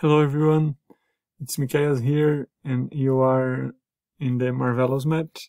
Hello everyone, it's Mikhail here and you are in the Marvelous Mat.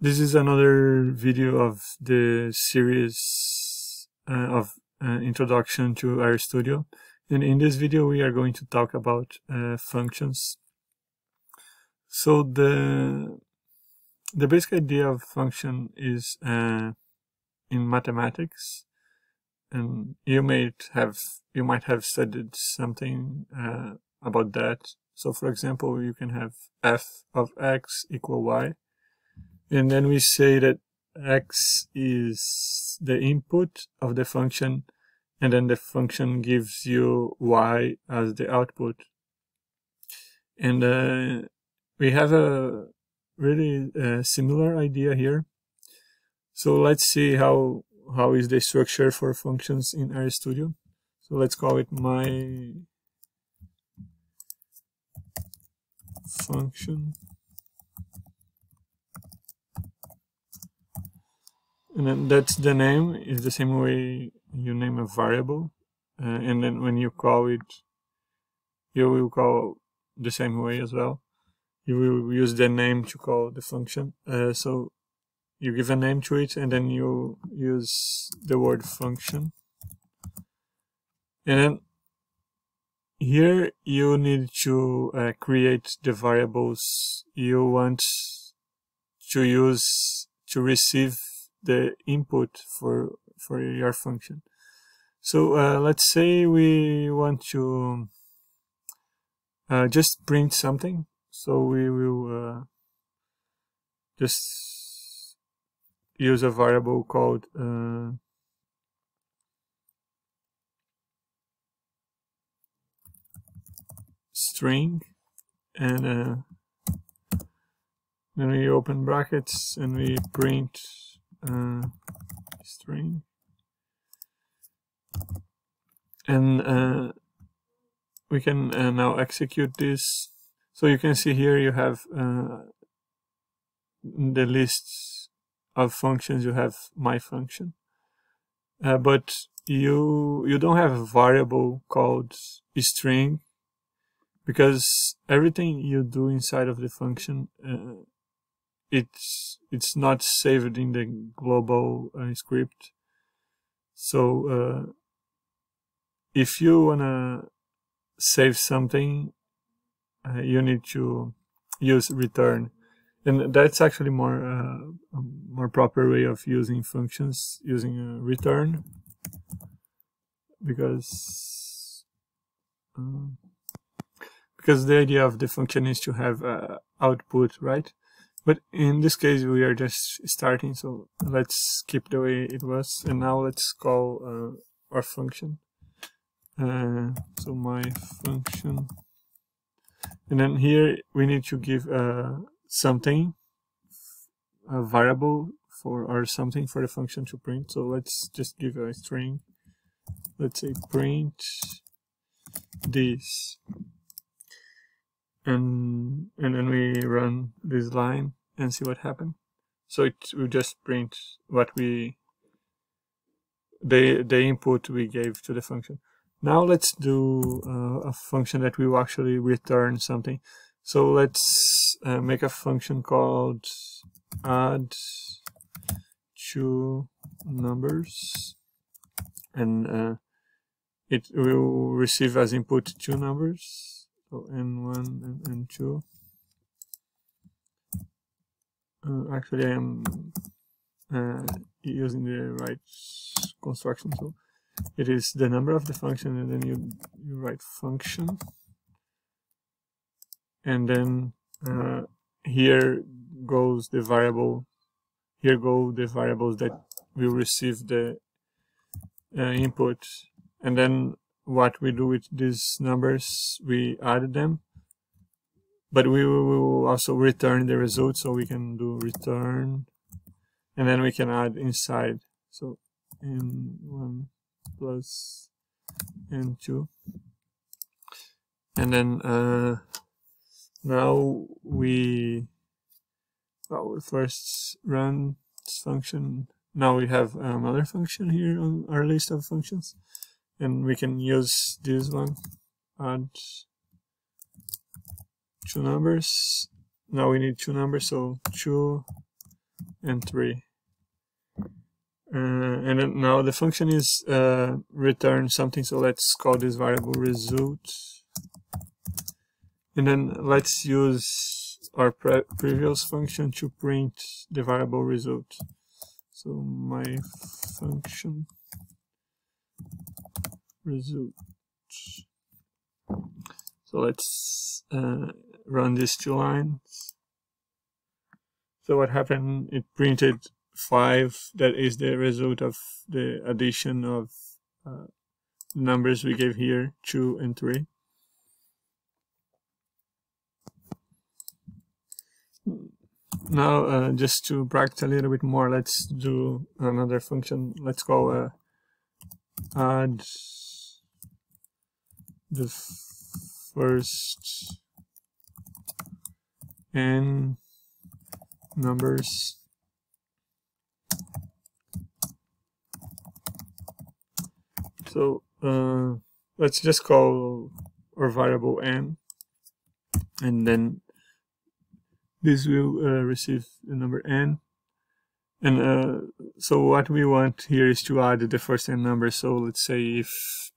This is another video of the series uh, of uh, Introduction to RStudio and in this video we are going to talk about uh, functions. So the the basic idea of function is uh, in mathematics and you might have you might have studied something uh, about that. So for example, you can have f of x equal y, and then we say that x is the input of the function, and then the function gives you y as the output. And uh, we have a really uh, similar idea here. So let's see how how is the structure for functions in RStudio. So let's call it my function. And then that's the name, is the same way you name a variable. Uh, and then when you call it, you will call the same way as well. You will use the name to call the function. Uh, so you give a name to it and then you use the word function. And then here you need to uh, create the variables you want to use to receive the input for for your function. So uh, let's say we want to uh, just print something. So we will uh, just use a variable called uh, string and uh, then we open brackets and we print uh, string. And uh, we can uh, now execute this. So you can see here you have uh, the lists of functions you have my function. Uh, but you you don't have a variable called string because everything you do inside of the function uh, it's it's not saved in the global uh, script. So uh, if you wanna save something uh, you need to use return and that's actually more uh, a more proper way of using functions using a return. Because uh, because the idea of the function is to have uh, output right? But in this case we are just starting so let's keep the way it was. And now let's call uh, our function. Uh, so my function. And then here we need to give uh, something, a variable for or something for the function to print. So let's just give a string. Let's say print this. And and then we run this line and see what happened. So it will just print what we the the input we gave to the function. Now let's do uh, a function that will actually return something. So let's uh, make a function called add two numbers and uh, it will receive as input two numbers. So n1 and n2 uh, actually I am uh, using the right construction. So it is the number of the function and then you, you write function and then uh, here goes the variable here go the variables that will receive the uh, input and then what we do with these numbers we add them. But we will also return the result so we can do return. And then we can add inside. So n1 plus n2 and then uh, now we we first run this function. Now we have another function here on our list of functions, and we can use this one add two numbers. Now we need two numbers, so two and three. Uh, and now the function is uh, return something, so let's call this variable result. And then let's use our pre previous function to print the variable result. So my function result. So let's uh, run these two lines. So what happened, it printed 5, that is the result of the addition of uh, numbers we gave here, 2 and 3. Now, uh, just to practice a little bit more, let's do another function. Let's call uh, add the first n numbers so uh, let's just call our variable n and then this will uh, receive the number n and uh, so what we want here is to add the first n number so let's say if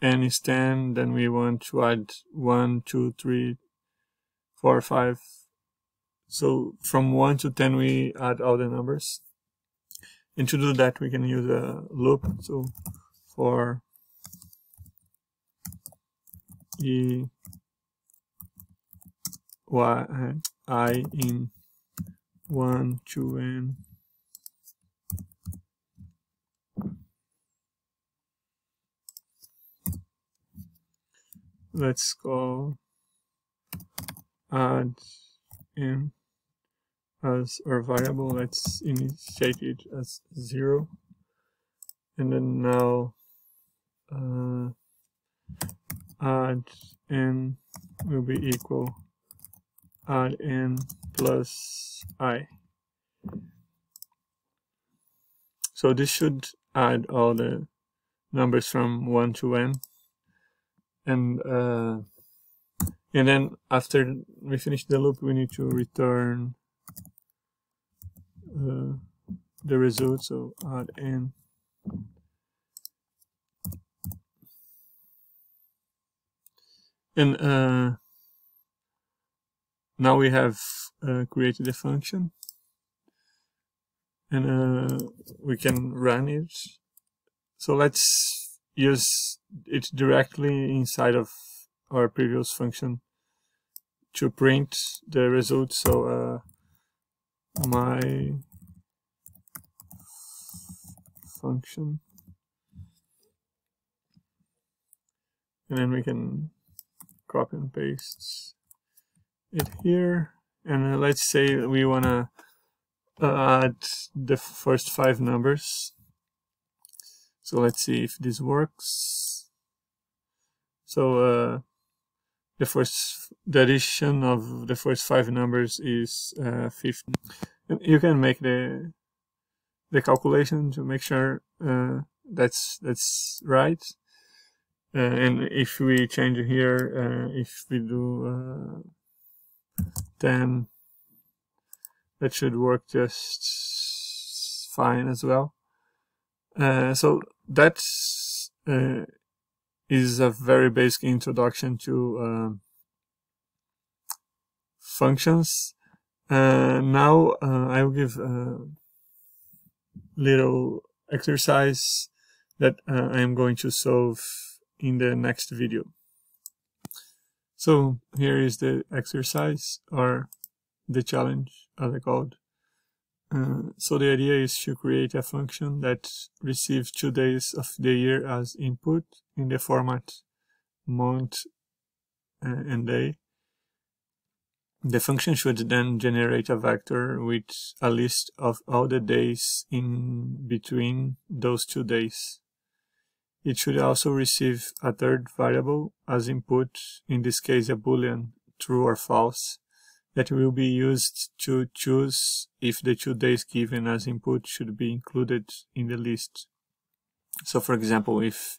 n is 10 then we want to add 1 2 3 4 5 so from 1 to 10 we add all the numbers. And to do that we can use a loop. So for e y i in 1 2 n let's go add n as our variable let's initiate it as zero. And then now uh, add n will be equal add n plus i. So this should add all the numbers from 1 to n. And uh, and then after we finish the loop we need to return uh, the result. So add n. And uh, now we have uh, created a function. And uh, we can run it. So let's use it directly inside of our previous function to print the result. So uh, my function. And then we can copy and paste it here and uh, let's say we want to uh, add the first five numbers. So let's see if this works. So uh, the first the addition of the first five numbers is uh, 15 and you can make the the calculation to make sure uh, that's that's right. Uh, and if we change here uh, if we do uh, 10 that should work just fine as well uh, so that's is a very basic introduction to uh, functions. Uh, now uh, I will give a little exercise that uh, I am going to solve in the next video. So here is the exercise or the challenge as I called. Uh, so the idea is to create a function that receives two days of the year as input in the format month uh, and day. The function should then generate a vector with a list of all the days in between those two days. It should also receive a third variable as input, in this case a boolean, true or false, that will be used to choose if the two days given as input should be included in the list. So for example, if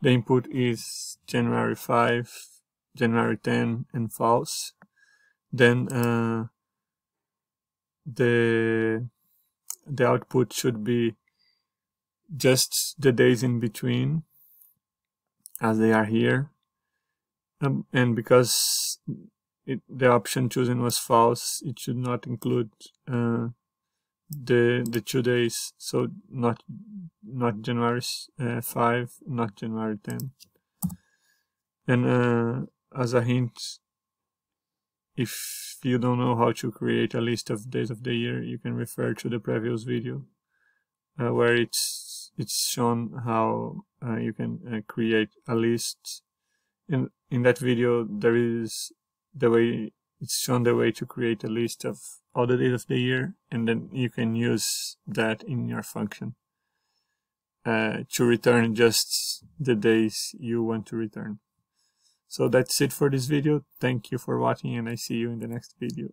the input is January 5, January 10 and false then uh, the the output should be just the days in between as they are here. Um, and because it, the option chosen was false it should not include uh, the the two days. So not not January uh, 5 not January 10 and uh, as a hint if you don't know how to create a list of days of the year you can refer to the previous video uh, where it's it's shown how uh, you can uh, create a list in in that video there is the way it's shown the way to create a list of all the days of the year and then you can use that in your function uh, to return just the days you want to return. So that's it for this video. Thank you for watching and I see you in the next video.